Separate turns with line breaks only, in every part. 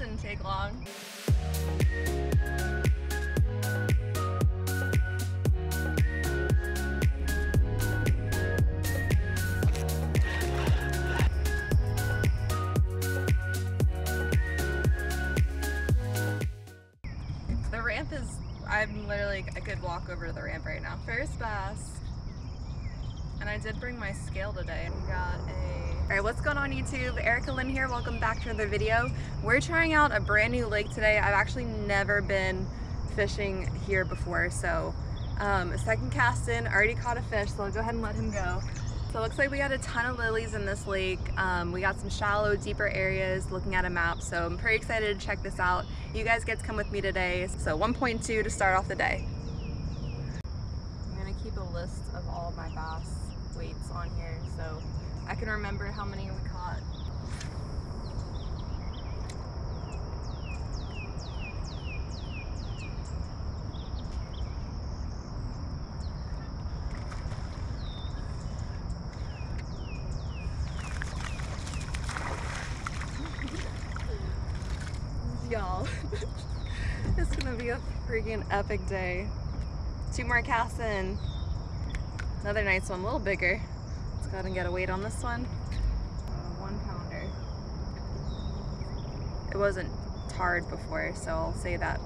didn't take long. The ramp is, I'm literally, I could walk over to the ramp right now. First bass. And I did bring my scale today. We got a... Alright, what's going on YouTube? Erica Lynn here. Welcome back to another video. We're trying out a brand new lake today. I've actually never been fishing here before, so um, second cast in, already caught a fish, so I'll go ahead and let him go. So it looks like we got a ton of lilies in this lake. Um, we got some shallow, deeper areas looking at a map, so I'm pretty excited to check this out. You guys get to come with me today. So 1.2 to start off the day. I'm gonna keep a list of all of my bass on here so I can remember how many we caught. Y'all, it's gonna be a freaking epic day. Two more casts in. Another nice one, a little bigger. Let's go ahead and get a weight on this one. Uh, one pounder. It wasn't tarred before, so I'll say that.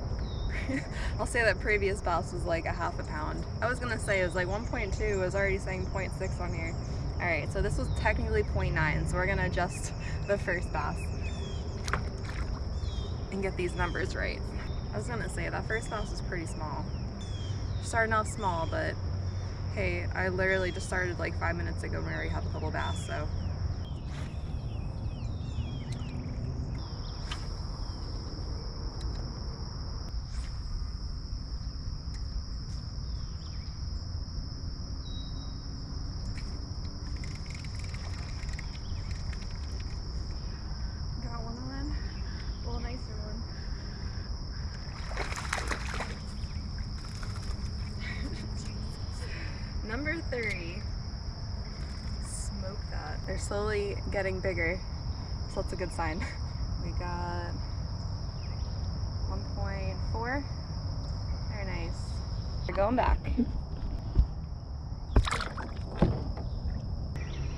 I'll say that previous bass was like a half a pound. I was gonna say it was like 1.2, I was already saying 0.6 on here. All right, so this was technically 0.9, so we're gonna adjust the first bass and get these numbers right. I was gonna say that first bass was pretty small. Starting off small, but hey, I literally just started like five minutes ago and we already have a couple bass, so. Got one on, a little nicer one. Number three. Smoke that. They're slowly getting bigger, so that's a good sign. We got 1.4. Very nice. We're going back.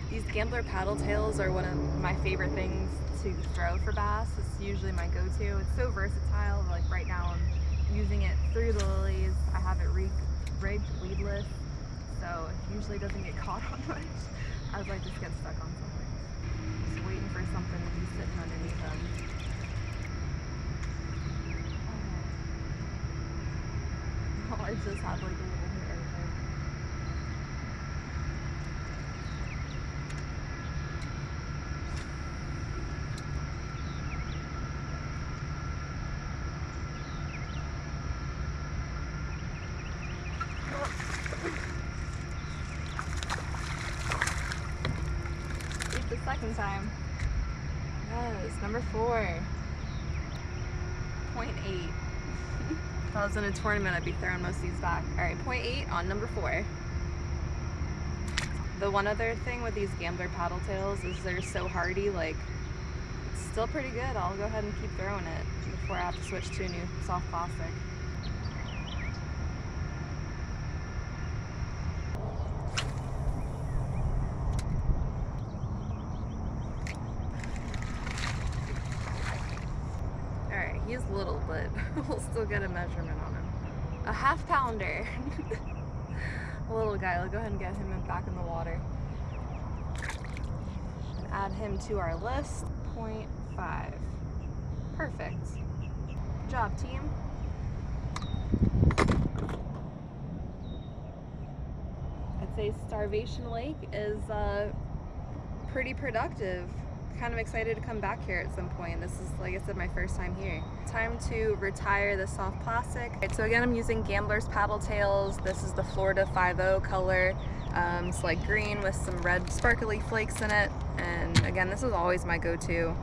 These gambler paddle tails are one of my favorite things to throw for bass. It's usually my go-to. It's so versatile. Like right now I'm using it through the lilies. I have it rigged, leadless so it usually doesn't get caught on much as I just get stuck on something. Just waiting for something to be sitting underneath them. Oh, I just had like a little hit right there. Eat the second time. Yes, number four. Point eight. if I was in a tournament, I'd be throwing most of these back. All right, point eight on number four. The one other thing with these gambler paddle tails is they're so hardy, like, it's still pretty good. I'll go ahead and keep throwing it before I have to switch to a new soft plastic. Alright, he's little, but we'll still get a measurement on him. A half pounder. a little guy. We'll go ahead and get him back in the water. And add him to our list. 0.5. Perfect. Good job, team. I'd say Starvation Lake is uh, pretty productive. Kind of excited to come back here at some point. This is, like I said, my first time here. Time to retire the soft plastic. Right, so again, I'm using Gambler's Paddle Tails. This is the Florida 5.0 color. Um, it's like green with some red sparkly flakes in it. And again, this is always my go-to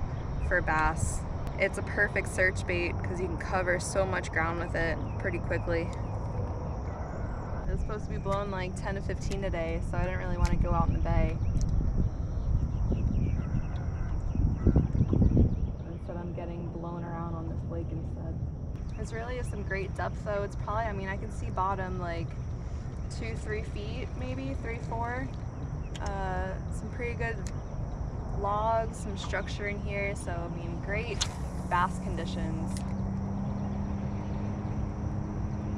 for bass. It's a perfect search bait because you can cover so much ground with it pretty quickly. It's supposed to be blowing like 10 to 15 today, so I didn't really want to go out in the bay. Really some great depth though. It's probably, I mean, I can see bottom like two, three feet, maybe three, four. Uh, some pretty good logs, some structure in here. So, I mean, great bass conditions.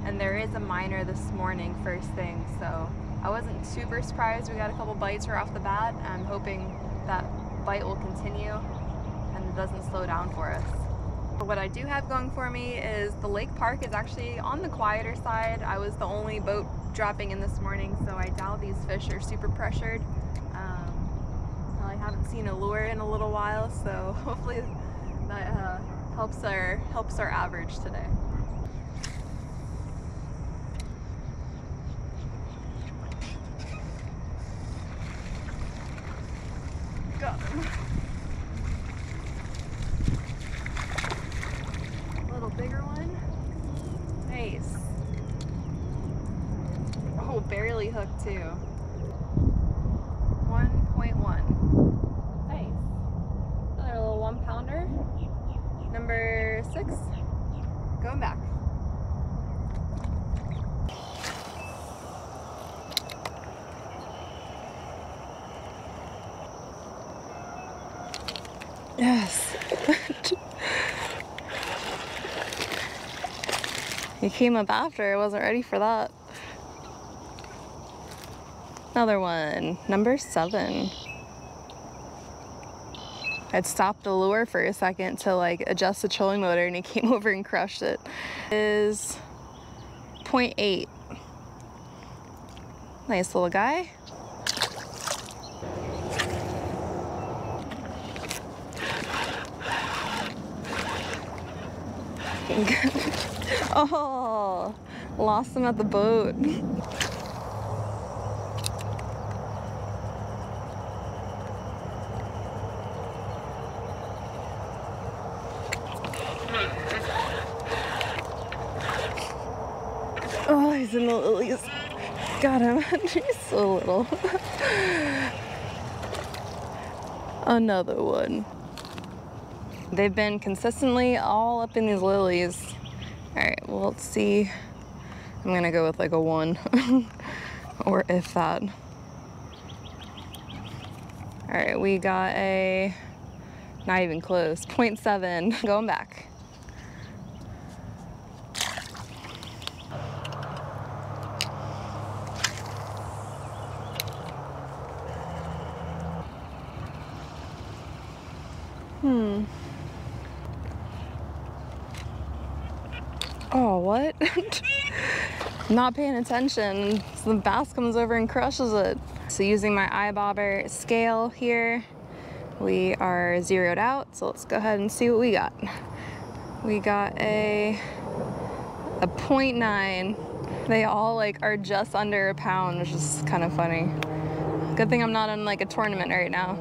And there is a minor this morning, first thing. So I wasn't super surprised. We got a couple bites right off the bat. I'm hoping that bite will continue and it doesn't slow down for us. But what I do have going for me is the lake park is actually on the quieter side. I was the only boat dropping in this morning, so I doubt these fish are super pressured. Um, I haven't seen a lure in a little while, so hopefully that uh, helps our helps our average today. Got him. A little bigger one. Nice. Oh, barely hooked too. 1.1. Nice. Another little one pounder. Number six. Going back. Yes. he came up after. I wasn't ready for that. Another one. Number seven. I'd stopped the lure for a second to like adjust the trolling motor and he came over and crushed it. it is 0.8. Nice little guy. oh, lost him at the boat. In the lilies. Got him. he's so little. Another one. They've been consistently all up in these lilies. All right, well, let's see. I'm gonna go with like a one, or if that. All right, we got a, not even close, 0.7, going back. Hmm. Oh, what? Not paying attention. So the bass comes over and crushes it. So using my iBobber scale here, we are zeroed out. So let's go ahead and see what we got. We got a, a 0.9. They all like are just under a pound, which is kind of funny. Good thing I'm not in like a tournament right now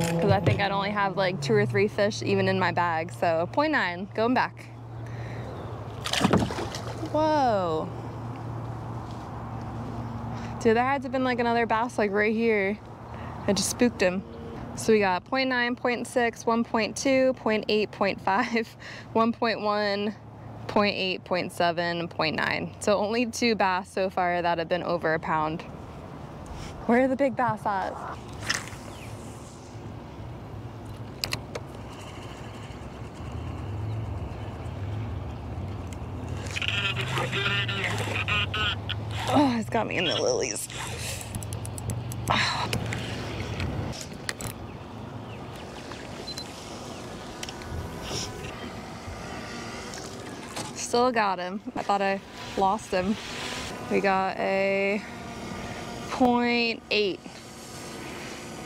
because I think I'd only have like two or three fish even in my bag. So 0.9, going back. Whoa. Dude, there had to have been like another bass like right here. I just spooked him. So we got 0 0.9, 0.6, 1.2, 0.8, 0.5, 1.1, 0.8, 0.7, 0.9. So only two bass so far that have been over a pound. Where are the big bass at? Oh, it's got me in the lilies. Still got him. I thought I lost him. We got a 0.8.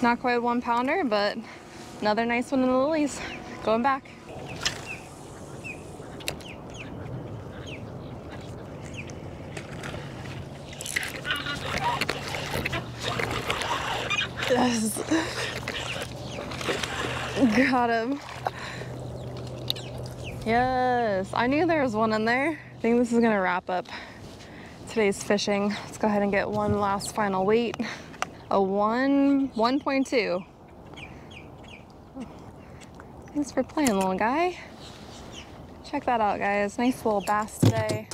Not quite a one pounder, but another nice one in the lilies. Going back. Yes. Got him. Yes, I knew there was one in there. I think this is gonna wrap up today's fishing. Let's go ahead and get one last final weight. A one, 1.2. Thanks for playing, little guy. Check that out, guys. Nice little bass today.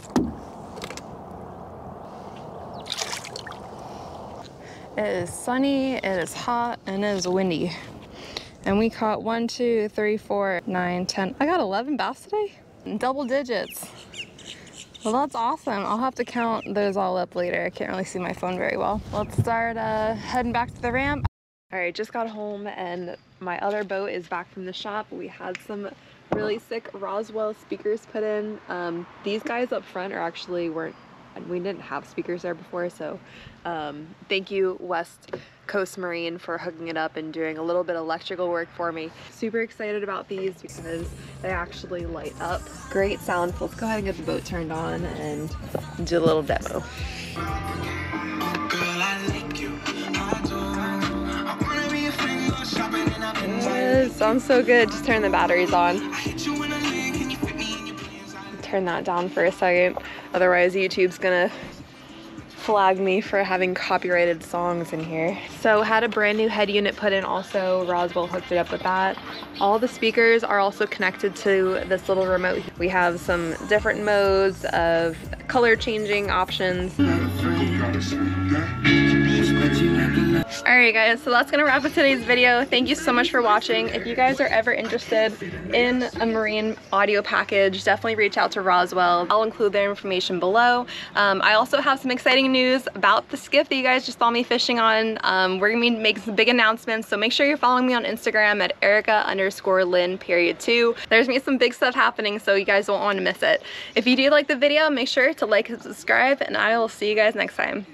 It is sunny, it is hot, and it is windy. And we caught one, two, three, four, nine, ten. I got 11 bass today? Double digits. Well, that's awesome. I'll have to count those all up later. I can't really see my phone very well. Let's start uh, heading back to the ramp. All right, just got home and my other boat is back from the shop. We had some really sick Roswell speakers put in. Um, these guys up front are actually weren't, we didn't have speakers there before, so um, thank you West Coast Marine for hooking it up and doing a little bit of electrical work for me. Super excited about these because they actually light up. Great sound. Let's go ahead and get the boat turned on and do a little demo. Sounds so good. Just turn the batteries on. Turn that down for a second. Otherwise YouTube's gonna flag me for having copyrighted songs in here. So had a brand new head unit put in also. Roswell hooked it up with that. All the speakers are also connected to this little remote. We have some different modes of color changing options. Alright guys, so that's gonna wrap up today's video. Thank you so much for watching. If you guys are ever interested in a marine audio package, definitely reach out to Roswell. I'll include their information below. Um, I also have some exciting news about the skiff that you guys just saw me fishing on. Um, we're gonna making some big announcements, so make sure you're following me on Instagram at Erica underscore Lynn period two. There's gonna be some big stuff happening, so you guys don't want to miss it. If you do like the video, make sure to like and subscribe, and I will see you guys next time.